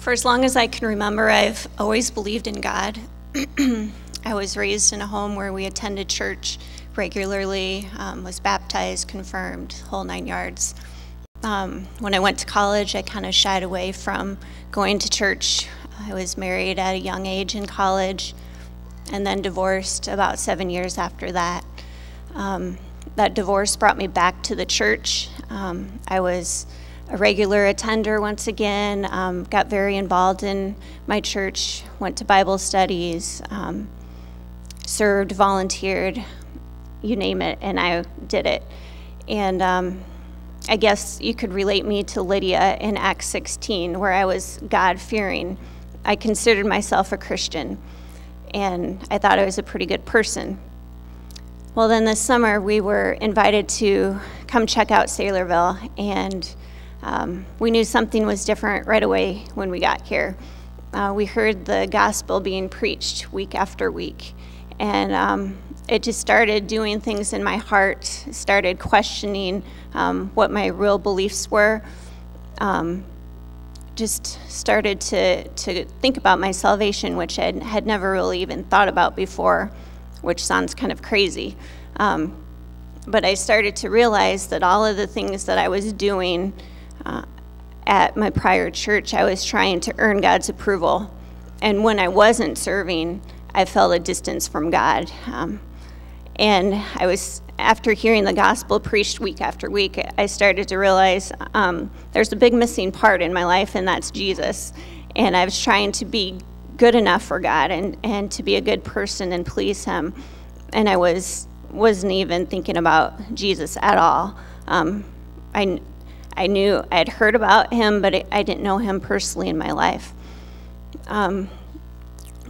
For as long as I can remember, I've always believed in God. I was raised in a home where we attended church regularly, um, was baptized, confirmed, whole nine yards. Um, when I went to college, I kind of shied away from going to church. I was married at a young age in college and then divorced about seven years after that. Um, that divorce brought me back to the church. Um, I was a regular attender once again, um, got very involved in my church, went to Bible studies, um, served, volunteered, you name it, and I did it. And um, I guess you could relate me to Lydia in Acts 16, where I was God fearing. I considered myself a Christian, and I thought I was a pretty good person. Well, then this summer, we were invited to come check out Saylorville, and um, we knew something was different right away when we got here. Uh, we heard the gospel being preached week after week, and um, it just started doing things in my heart, started questioning um, what my real beliefs were. Um, just started to, to think about my salvation, which I had never really even thought about before, which sounds kind of crazy. Um, but I started to realize that all of the things that I was doing uh, at my prior church, I was trying to earn God's approval. And when I wasn't serving, I felt a distance from God. Um, and I was, after hearing the gospel preached week after week, I started to realize um, there's a big missing part in my life, and that's Jesus. And I was trying to be good enough for God and, and to be a good person and please Him. And I was, wasn't even thinking about Jesus at all. Um, I, I knew I had heard about Him, but I didn't know Him personally in my life. Um,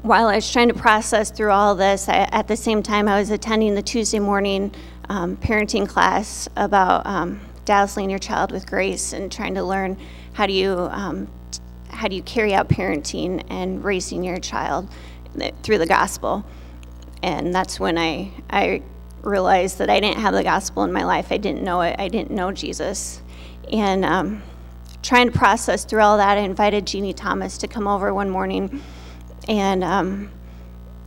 while I was trying to process through all this, I, at the same time, I was attending the Tuesday morning um, parenting class about um, dazzling your child with grace and trying to learn how do you um, how do you carry out parenting and raising your child through the gospel. And that's when I I realized that I didn't have the gospel in my life. I didn't know it. I didn't know Jesus. And um, trying to process through all that, I invited Jeannie Thomas to come over one morning and um,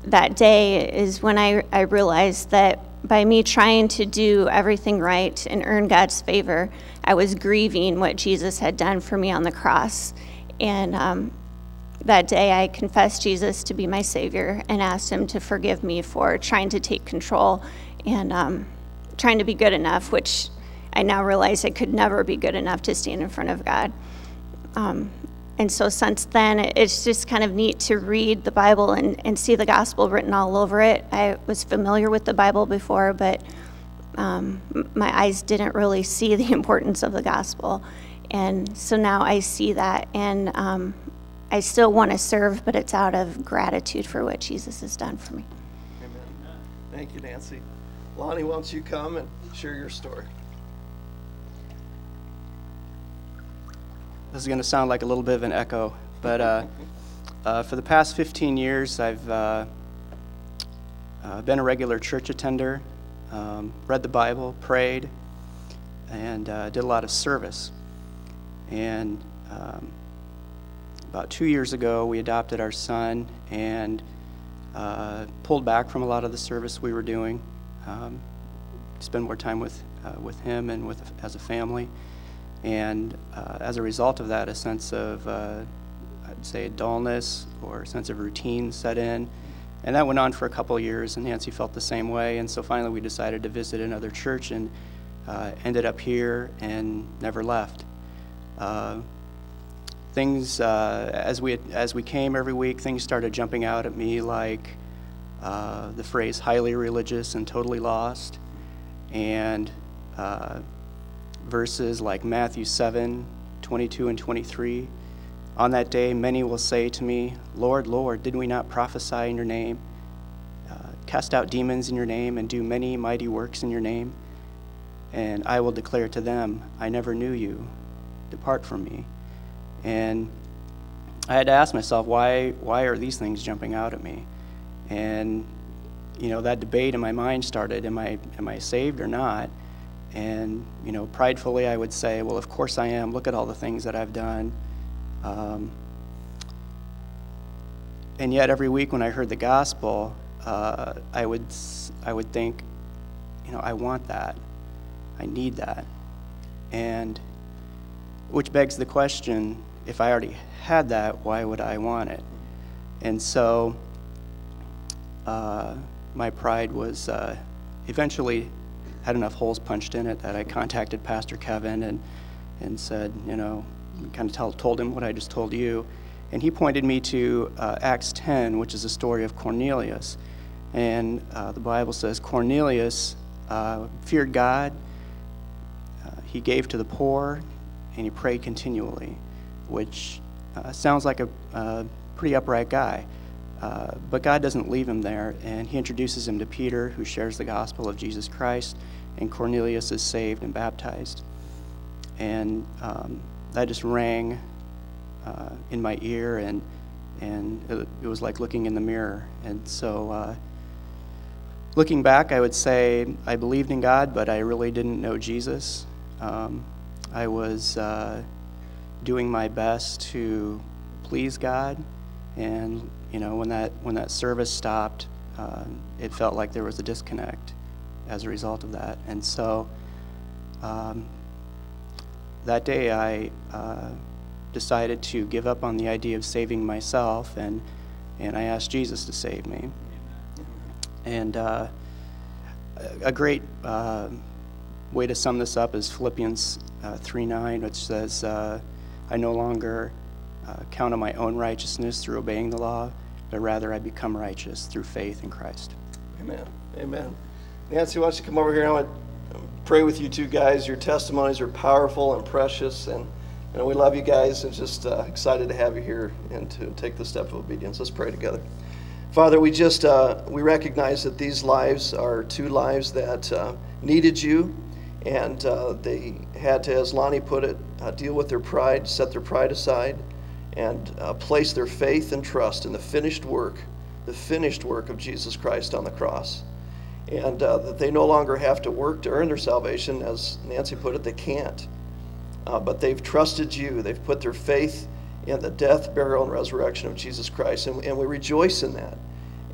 that day is when I, I realized that by me trying to do everything right and earn God's favor, I was grieving what Jesus had done for me on the cross. And um, that day, I confessed Jesus to be my Savior and asked Him to forgive me for trying to take control and um, trying to be good enough, which I now realize I could never be good enough to stand in front of God. Um, and so since then, it's just kind of neat to read the Bible and, and see the gospel written all over it. I was familiar with the Bible before, but um, my eyes didn't really see the importance of the gospel. And so now I see that, and um, I still want to serve, but it's out of gratitude for what Jesus has done for me. Amen. Thank you, Nancy. Lonnie, why don't you come and share your story? This is going to sound like a little bit of an echo, but uh, uh, for the past 15 years, I've uh, uh, been a regular church attender, um, read the Bible, prayed, and uh, did a lot of service. And um, about two years ago, we adopted our son and uh, pulled back from a lot of the service we were doing. Um, spend more time with with him and with as a family. And uh, as a result of that, a sense of, uh, I'd say, dullness or a sense of routine set in. And that went on for a couple years, and Nancy felt the same way. And so finally, we decided to visit another church and uh, ended up here and never left. Uh, things, uh, as, we, as we came every week, things started jumping out at me like uh, the phrase highly religious and totally lost. And verses like Matthew 7 22 and 23. On that day, many will say to me, Lord, Lord, did we not prophesy in your name, uh, cast out demons in your name, and do many mighty works in your name? And I will declare to them, I never knew you. Depart from me. And I had to ask myself, why, why are these things jumping out at me? And, you know, that debate in my mind started am I, am I saved or not? And, you know, pridefully I would say, well, of course I am. Look at all the things that I've done. Um, and yet every week when I heard the gospel, uh, I would I would think, you know, I want that, I need that, and which begs the question: if I already had that, why would I want it? And so, uh, my pride was uh, eventually had enough holes punched in it that I contacted Pastor Kevin and and said, you know, kind of tell, told him what I just told you, and he pointed me to uh, Acts 10, which is a story of Cornelius, and uh, the Bible says Cornelius uh, feared God, uh, he gave to the poor, and he prayed continually, which uh, sounds like a pretty upright guy. Uh, but God doesn't leave him there, and he introduces him to Peter, who shares the gospel of Jesus Christ, and Cornelius is saved and baptized. And um, that just rang uh, in my ear, and, and it, it was like looking in the mirror. And so, uh, looking back, I would say I believed in God, but I really didn't know Jesus. Um, I was uh, doing my best to please God, and you know when that when that service stopped, uh, it felt like there was a disconnect as a result of that. And so um, that day, I uh, decided to give up on the idea of saving myself, and and I asked Jesus to save me. And uh, a great uh, way to sum this up is Philippians uh, 3 9, which says, uh, I no longer uh, count on my own righteousness through obeying the law, but rather I become righteous through faith in Christ. Amen. Amen. Nancy, why don't you come over here? I want to pray with you two guys. Your testimonies are powerful and precious, and, and we love you guys and just uh, excited to have you here and to take the step of obedience. Let's pray together. Father, we just uh, we recognize that these lives are two lives that uh, needed you, and uh, they had to, as Lonnie put it, uh, deal with their pride, set their pride aside, and uh, place their faith and trust in the finished work, the finished work of Jesus Christ on the cross, and uh, that they no longer have to work to earn their salvation, as Nancy put it, they can't, but they've trusted you. They've put their faith in the death, burial, and resurrection of Jesus Christ. And, and we rejoice in that.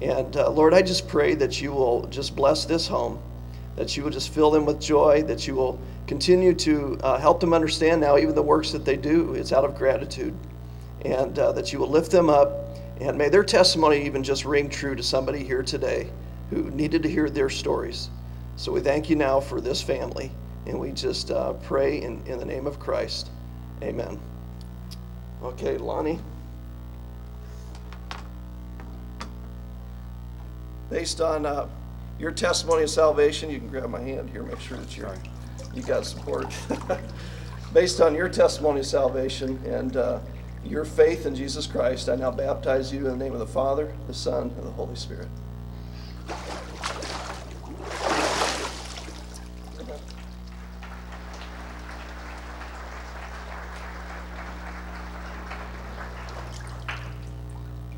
And uh, Lord, I just pray that you will just bless this home, that you will just fill them with joy, that you will continue to uh, help them understand now even the works that they do is out of gratitude, and uh, that you will lift them up. And may their testimony even just ring true to somebody here today who needed to hear their stories. So we thank you now for this family, and we just uh, pray in, in the name of Christ. Amen. Okay, Lonnie. Based on uh, your testimony of salvation, you can grab my hand here, make sure that you're, you got support. Based on your testimony of salvation and uh, your faith in Jesus Christ, I now baptize you in the name of the Father, the Son, and the Holy Spirit.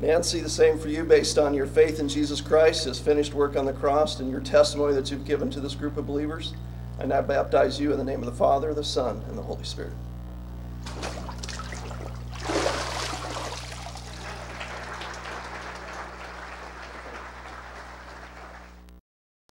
Nancy, the same for you based on your faith in Jesus Christ, his finished work on the cross, and your testimony that you've given to this group of believers. I now baptize you in the name of the Father, the Son, and the Holy Spirit.